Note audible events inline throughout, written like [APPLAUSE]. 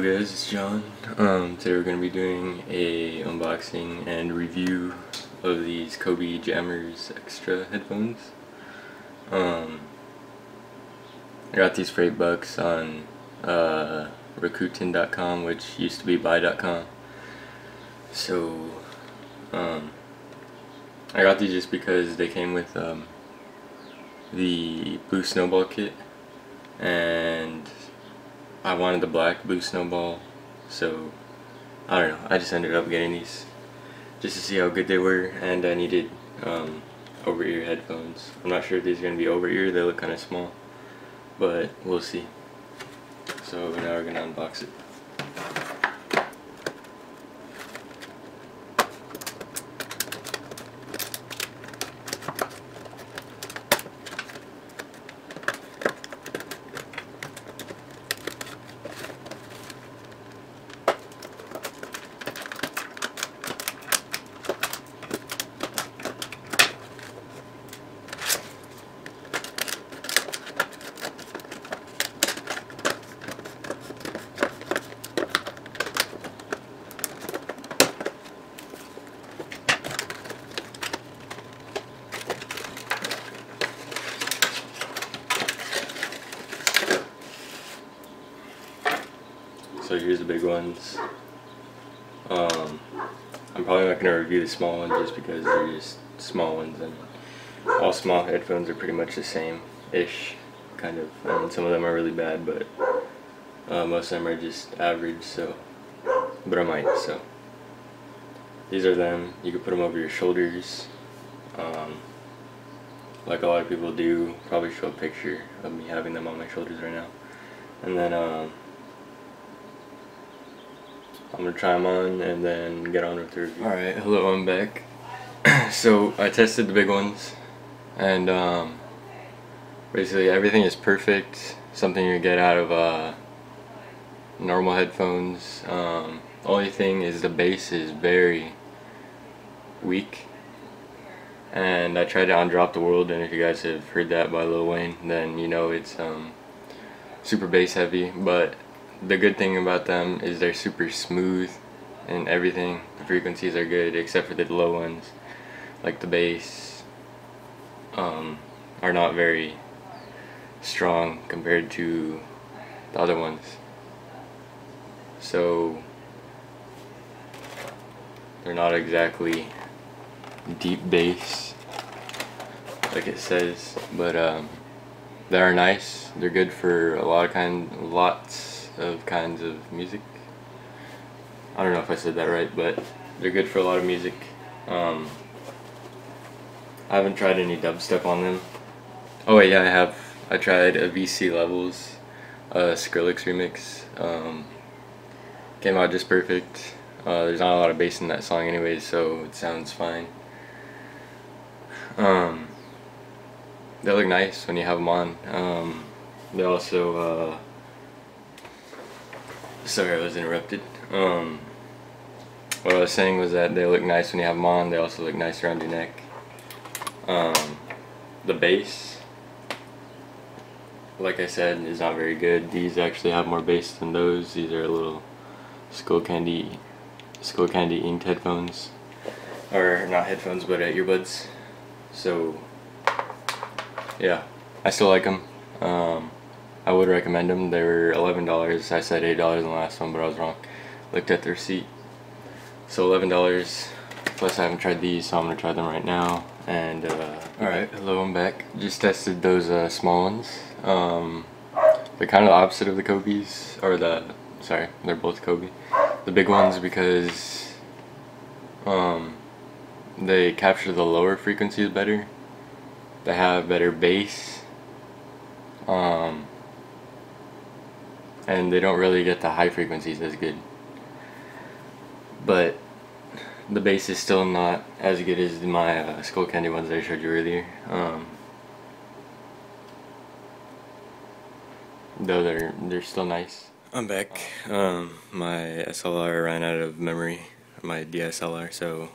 Hello guys, it's John. Um, today we're going to be doing a unboxing and review of these Coby Jammerz Extra headphones. Um, I got these for 8 bucks on uh, Rakuten.com, which used to be Buy.com. So, um, I got these just because they came with um, the Blue Snowball kit and I wanted the black blue snowball so I don't know I just ended up getting these just to see how good they were and I needed um, over ear headphones. I'm not sure if these are gonna be over ear they look kinda small but we'll see. So now we're gonna unbox it So here's the big ones. Um, I'm probably not going to review the small ones just because they're just small ones and all small headphones are pretty much the same-ish, kind of. I mean, some of them are really bad, but uh, most of them are just average, so, but I might, so. These are them. You can put them over your shoulders, um, like a lot of people do. Probably show a picture of me having them on my shoulders right now. And then, um, I'm gonna try them on and then get on with the review. Alright, hello, I'm back. [CLEARS THROAT] so, I tested the big ones, and um, basically everything is perfect. Something you get out of uh, normal headphones. Um, only thing is the bass is very weak. And I tried to undrop the World, and if you guys have heard that by Lil Wayne, then you know it's um, super bass heavy, but the good thing about them is they're super smooth and everything. The frequencies are good except for the low ones. Like the bass um, are not very strong compared to the other ones. So they're not exactly deep bass like it says, but um, they are nice. They're good for a lot of kind, lots of kinds of music. I don't know if I said that right, but they're good for a lot of music. Um, I haven't tried any dubstep on them. Oh wait, yeah, I have. I tried Avicii Levels uh, Skrillex remix. Um, came out just perfect. Uh, there's not a lot of bass in that song anyways, so it sounds fine. Um, they look nice when you have them on. Um, they also uh, Sorry, I was interrupted. Um, what I was saying was that they look nice when you have them on. They also look nice around your neck. Um, the base, like I said, is not very good. These actually have more bass than those. These are a little Skullcandy, Skull Candy Ink'd headphones, or not headphones, but uh, earbuds. So, yeah, I still like them. Um, I would recommend them. They were $11. I said $8 in the last one, but I was wrong. Looked at the receipt. So $11. Plus I haven't tried these, so I'm going to try them right now. And, uh, alright, hello, I'm back. Just tested those uh, small ones. Um, they're kind of the opposite of the Coby's, or the, sorry, they're both Kobe. The big ones because um, they capture the lower frequencies better. They have better bass. Um, and they don't really get the high frequencies as good. But the bass is still not as good as my uh, Skullcandy ones that I showed you earlier. Um, though they're they're still nice. I'm back. Um, my SLR ran out of memory, my DSLR, so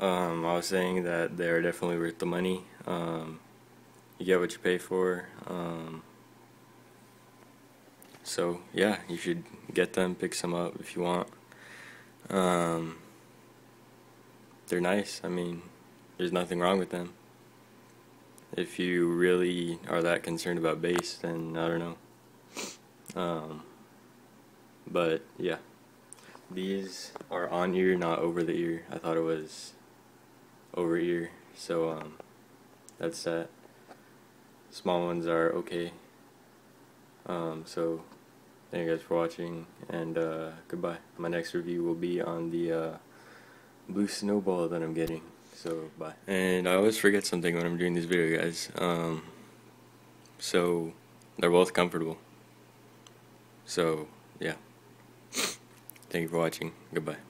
um, I was saying that they're definitely worth the money. Um, you get what you pay for. So yeah, you should get them, pick some up if you want. Um, they're nice. I mean, there's nothing wrong with them. If you really are that concerned about bass, then I don't know. Um, but yeah, these are on ear, not over the ear. I thought it was over ear, so um, that's that. Small ones are okay. Um, so thank you guys for watching, and uh, goodbye. My next review will be on the uh, blue snowball that I'm getting. So bye. And I always forget something when I'm doing these video guys. Um, so they're both comfortable. So yeah. Thank you for watching. Goodbye.